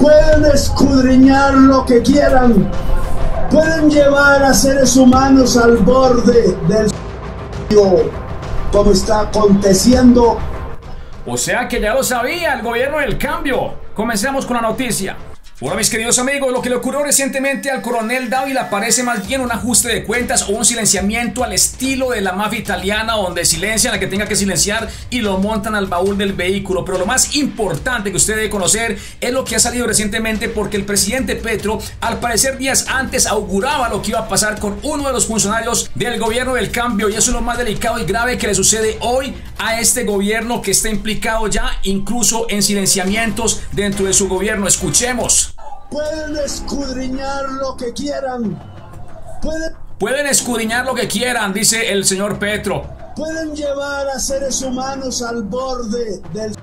Pueden escudriñar lo que quieran. Pueden llevar a seres humanos al borde del como está aconteciendo. O sea que ya lo sabía el gobierno del cambio. Comencemos con la noticia. Hola mis queridos amigos, lo que le ocurrió recientemente al coronel Dávila parece más bien un ajuste de cuentas o un silenciamiento al estilo de la mafia italiana donde silencian a que tenga que silenciar y lo montan al baúl del vehículo. Pero lo más importante que usted debe conocer es lo que ha salido recientemente porque el presidente Petro al parecer días antes auguraba lo que iba a pasar con uno de los funcionarios del gobierno del cambio y eso es lo más delicado y grave que le sucede hoy a este gobierno que está implicado ya incluso en silenciamientos dentro de su gobierno. Escuchemos. Pueden escudriñar lo que quieran. Pueden, Pueden escudriñar lo que quieran, dice el señor Petro. Pueden llevar a seres humanos al borde del...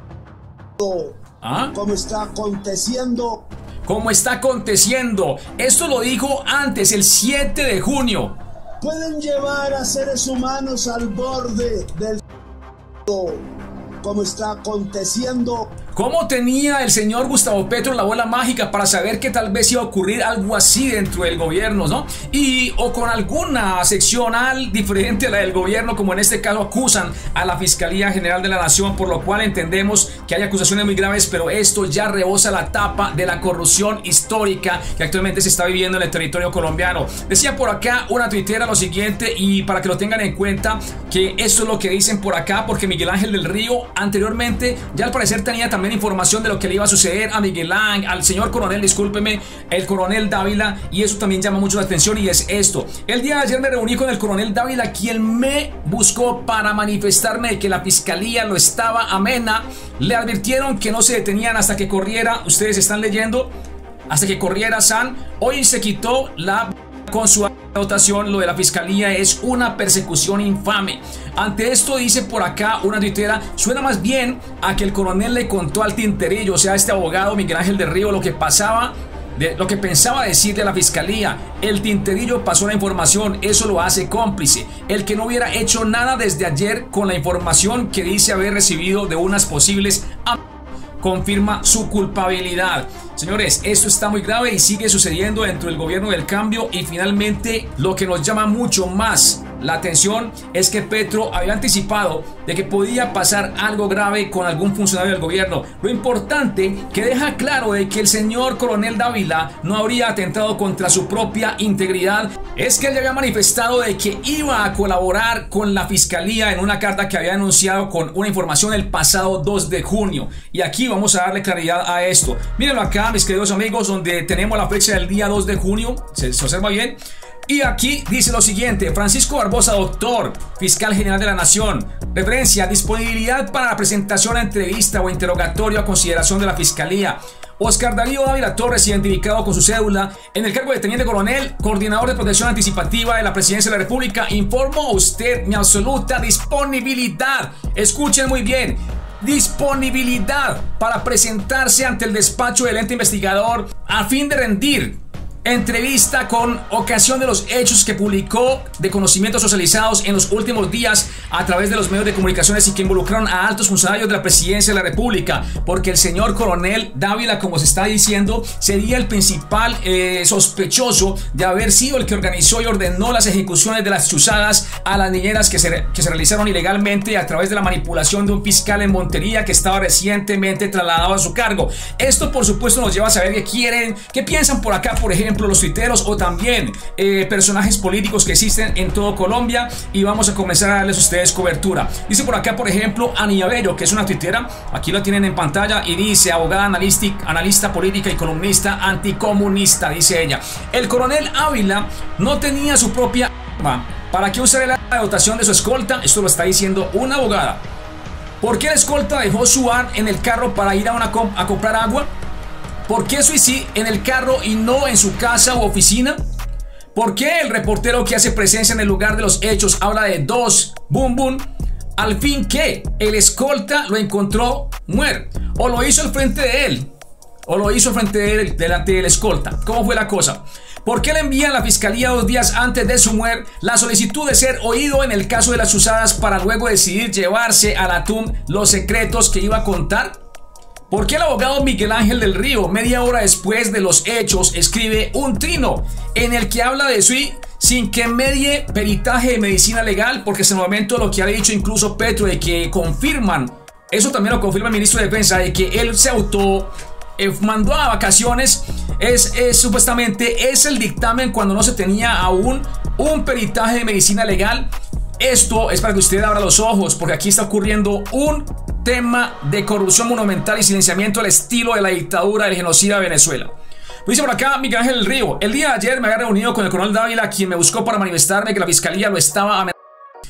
¿Ah? Como está aconteciendo. Como está aconteciendo. Esto lo dijo antes, el 7 de junio. Pueden llevar a seres humanos al borde del... Como está aconteciendo ¿Cómo tenía el señor Gustavo Petro la bola mágica para saber que tal vez iba a ocurrir algo así dentro del gobierno, ¿no? Y o con alguna seccional diferente a la del gobierno, como en este caso acusan a la Fiscalía General de la Nación, por lo cual entendemos que hay acusaciones muy graves, pero esto ya rebosa la tapa de la corrupción histórica que actualmente se está viviendo en el territorio colombiano. Decía por acá una tuitera lo siguiente y para que lo tengan en cuenta que esto es lo que dicen por acá porque Miguel Ángel del Río anteriormente ya al parecer tenía también información de lo que le iba a suceder a Miguel Ángel, al señor coronel, discúlpeme, el coronel Dávila, y eso también llama mucho la atención y es esto. El día de ayer me reuní con el coronel Dávila, quien me buscó para manifestarme de que la fiscalía lo estaba amena. Le advirtieron que no se detenían hasta que corriera, ustedes están leyendo, hasta que corriera San. Hoy se quitó la con su votación, lo de la fiscalía es una persecución infame. Ante esto dice por acá una tuitera, suena más bien a que el coronel le contó al tinterillo, o sea, este abogado Miguel Ángel de Río, lo que pasaba de lo que pensaba decirle a la fiscalía. El tinterillo pasó la información, eso lo hace cómplice. El que no hubiera hecho nada desde ayer con la información que dice haber recibido de unas posibles confirma su culpabilidad. Señores, esto está muy grave y sigue sucediendo dentro del gobierno del cambio y finalmente lo que nos llama mucho más la atención es que Petro había anticipado de que podía pasar algo grave con algún funcionario del gobierno. Lo importante que deja claro de que el señor coronel Dávila no habría atentado contra su propia integridad es que él ya había manifestado de que iba a colaborar con la fiscalía en una carta que había anunciado con una información el pasado 2 de junio. Y aquí vamos a darle claridad a esto. Mírenlo acá, mis queridos amigos, donde tenemos la fecha del día 2 de junio. ¿Se, se observa bien? Y aquí dice lo siguiente, Francisco Barbosa, doctor, fiscal general de la Nación, referencia, disponibilidad para la presentación a entrevista o interrogatorio a consideración de la Fiscalía. Oscar Darío Ávila Torres, identificado con su cédula en el cargo de teniente coronel, coordinador de protección anticipativa de la presidencia de la República, informo a usted mi absoluta disponibilidad. Escuchen muy bien, disponibilidad para presentarse ante el despacho del ente investigador a fin de rendir entrevista con ocasión de los hechos que publicó de conocimientos socializados en los últimos días a través de los medios de comunicaciones y que involucraron a altos funcionarios de la presidencia de la República, porque el señor coronel Dávila, como se está diciendo, sería el principal eh, sospechoso de haber sido el que organizó y ordenó las ejecuciones de las chuzadas a las niñeras que se, que se realizaron ilegalmente a través de la manipulación de un fiscal en Montería que estaba recientemente trasladado a su cargo. Esto, por supuesto, nos lleva a saber qué quieren, qué piensan por acá, por ejemplo, los tuiteros o también eh, personajes políticos que existen en todo Colombia y vamos a comenzar a darles a ustedes cobertura. Dice por acá, por ejemplo, Bello, que es una tuitera, aquí lo tienen en pantalla y dice, abogada analista política y columnista anticomunista, dice ella. El coronel Ávila no tenía su propia arma. ¿Para qué usar la dotación de su escolta? Esto lo está diciendo una abogada. ¿Por qué la escolta dejó su arma en el carro para ir a, una a comprar agua? ¿Por qué Suici en el carro y no en su casa u oficina? ¿Por qué el reportero que hace presencia en el lugar de los hechos habla de dos boom boom? Al fin que el escolta lo encontró muerto o lo hizo al frente de él o lo hizo al frente de él delante del escolta. ¿Cómo fue la cosa? ¿Por qué le envían a la fiscalía dos días antes de su muerte la solicitud de ser oído en el caso de las usadas para luego decidir llevarse a la los secretos que iba a contar? ¿Por qué el abogado Miguel Ángel del Río, media hora después de los hechos, escribe un trino en el que habla de sí sin que medie peritaje de medicina legal? Porque es el momento lo que ha dicho incluso Petro de que confirman, eso también lo confirma el ministro de Defensa, de que él se auto eh, mandó a vacaciones es, es, supuestamente es el dictamen cuando no se tenía aún un peritaje de medicina legal. Esto es para que usted abra los ojos porque aquí está ocurriendo un tema de corrupción monumental y silenciamiento al estilo de la dictadura del genocida de Venezuela. Dice por acá Miguel Ángel Río. El día de ayer me había reunido con el coronel Dávila, quien me buscó para manifestarme que la fiscalía lo estaba amenazando.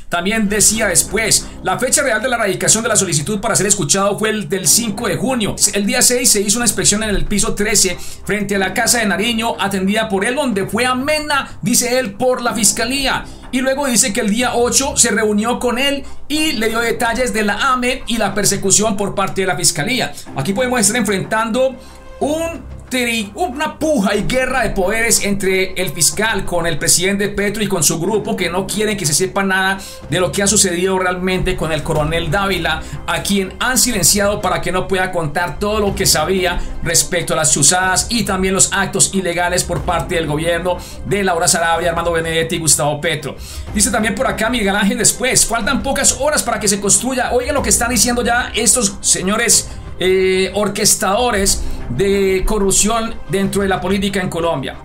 También decía después, la fecha real de la radicación de la solicitud para ser escuchado fue el del 5 de junio. El día 6 se hizo una inspección en el piso 13 frente a la casa de Nariño atendida por él, donde fue amena, dice él, por la fiscalía. Y luego dice que el día 8 se reunió con él y le dio detalles de la AME y la persecución por parte de la fiscalía. Aquí podemos estar enfrentando un una puja y guerra de poderes entre el fiscal con el presidente Petro y con su grupo que no quieren que se sepa nada de lo que ha sucedido realmente con el coronel Dávila, a quien han silenciado para que no pueda contar todo lo que sabía respecto a las chuzadas y también los actos ilegales por parte del gobierno de Laura Sarabia, Armando Benedetti y Gustavo Petro. Dice también por acá Miguel Ángel después, faltan pocas horas para que se construya. Oiga lo que están diciendo ya estos señores eh, orquestadores de corrupción dentro de la política en Colombia.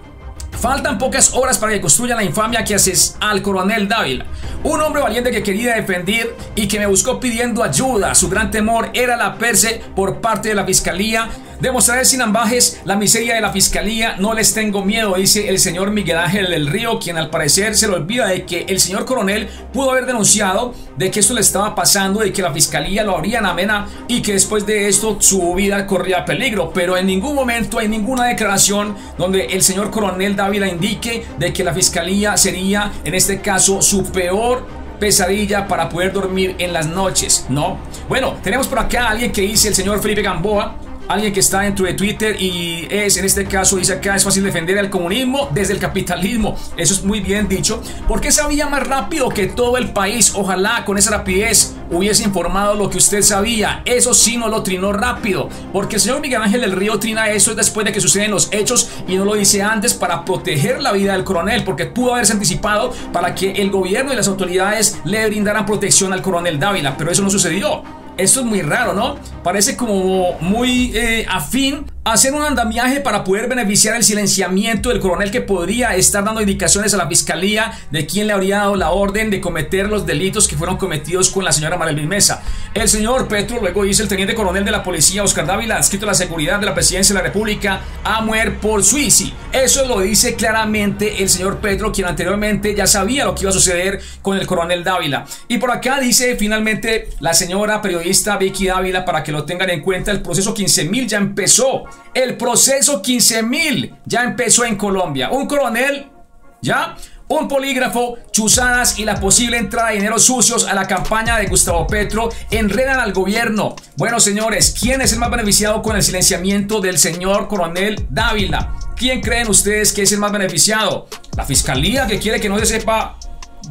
Faltan pocas horas para que construya la infamia que haces al coronel Dávila. Un hombre valiente que quería defender y que me buscó pidiendo ayuda. Su gran temor era la perse por parte de la fiscalía Demostraré sin ambajes la miseria de la fiscalía. No les tengo miedo, dice el señor Miguel Ángel del Río, quien al parecer se le olvida de que el señor coronel pudo haber denunciado de que esto le estaba pasando, de que la fiscalía lo habrían amena y que después de esto su vida corría peligro. Pero en ningún momento hay ninguna declaración donde el señor coronel Dávila indique de que la fiscalía sería, en este caso, su peor pesadilla para poder dormir en las noches, ¿no? Bueno, tenemos por acá a alguien que dice el señor Felipe Gamboa, alguien que está dentro de Twitter y es, en este caso, dice acá, es fácil defender el comunismo desde el capitalismo. Eso es muy bien dicho. porque sabía más rápido que todo el país? Ojalá con esa rapidez hubiese informado lo que usted sabía. Eso sí no lo trinó rápido. Porque el señor Miguel Ángel del Río trina eso después de que suceden los hechos y no lo dice antes para proteger la vida del coronel. Porque pudo haberse anticipado para que el gobierno y las autoridades le brindaran protección al coronel Dávila. Pero eso no sucedió. Esto es muy raro, ¿no? Parece como muy eh, afín hacer un andamiaje para poder beneficiar el silenciamiento del coronel que podría estar dando indicaciones a la fiscalía de quién le habría dado la orden de cometer los delitos que fueron cometidos con la señora Marilyn Mesa. El señor Petro, luego dice el teniente coronel de la policía Oscar Dávila, adscrito a la seguridad de la presidencia de la República, a muer por suicidio. Eso lo dice claramente el señor Petro, quien anteriormente ya sabía lo que iba a suceder con el coronel Dávila. Y por acá dice finalmente la señora periodista Vicky Dávila, para que lo tengan en cuenta, el proceso 15.000 ya empezó. El proceso 15.000 ya empezó en Colombia. Un coronel, ¿ya? Un polígrafo, chuzadas y la posible entrada de dinero sucios a la campaña de Gustavo Petro enredan al gobierno. Bueno, señores, ¿quién es el más beneficiado con el silenciamiento del señor coronel Dávila? ¿Quién creen ustedes que es el más beneficiado? ¿La fiscalía que quiere que no se sepa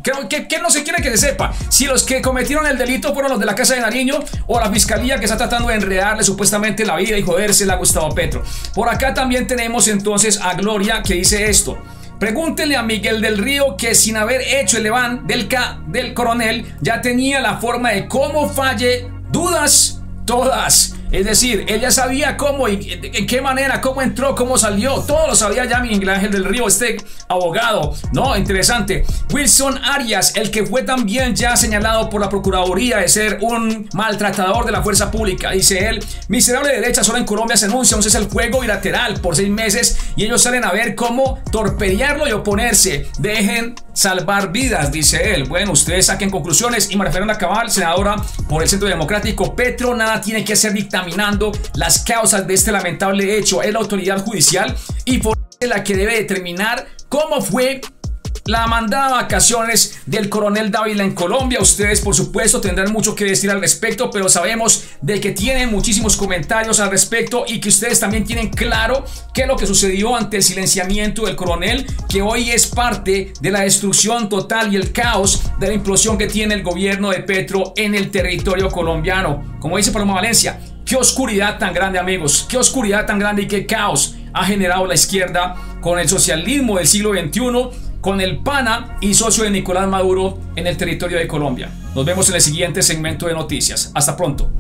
¿Qué, no se quiere que se sepa? Si los que cometieron el delito fueron los de la Casa de Nariño o la fiscalía que está tratando de enredarle supuestamente la vida y jodérsela a Gustavo Petro. Por acá también tenemos entonces a Gloria que dice esto. Pregúntele a Miguel del Río que sin haber hecho el leván del, del coronel ya tenía la forma de cómo falle. Dudas todas. Es decir, ella sabía cómo y en qué manera, cómo entró, cómo salió. Todo lo sabía ya Miguel Ángel del Río, este abogado. No, interesante. Wilson Arias, el que fue también ya señalado por la Procuraduría de ser un maltratador de la fuerza pública. Dice él, miserable derecha, solo en Colombia se anuncia un cese el fuego bilateral por seis meses y ellos salen a ver cómo torpedearlo y oponerse. Dejen salvar vidas, dice él. Bueno, ustedes saquen conclusiones y me refiero a Cabal, senadora por el Centro Democrático. Petro nada tiene que hacer dictamen las causas de este lamentable hecho. Es la autoridad judicial y por la que debe determinar cómo fue la mandada vacaciones del coronel Dávila en Colombia. Ustedes, por supuesto, tendrán mucho que decir al respecto, pero sabemos de que tienen muchísimos comentarios al respecto y que ustedes también tienen claro qué es lo que sucedió ante el silenciamiento del coronel, que hoy es parte de la destrucción total y el caos de la implosión que tiene el gobierno de Petro en el territorio colombiano. Como dice Paloma Valencia, Qué oscuridad tan grande, amigos. Qué oscuridad tan grande y qué caos ha generado la izquierda con el socialismo del siglo XXI, con el PANA y socio de Nicolás Maduro en el territorio de Colombia. Nos vemos en el siguiente segmento de noticias. Hasta pronto.